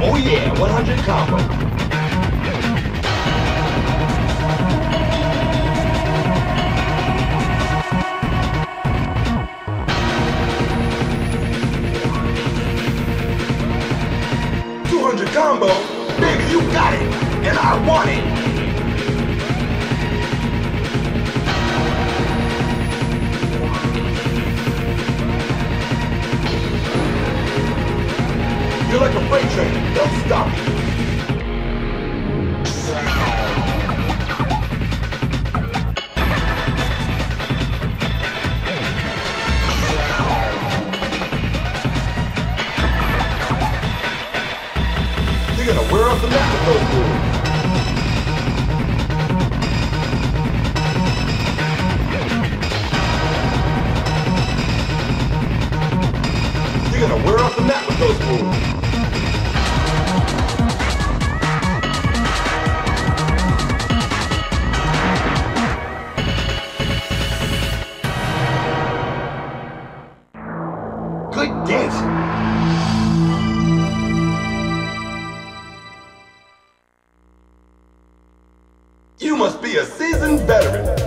Oh yeah, 100 combo. Two hundred combo, baby, you got it, and I want it. You're like a freight train, don't stop you. You're gonna wear off the map with those moves. You're gonna wear off the map with those moves. good. You must be a seasoned veteran.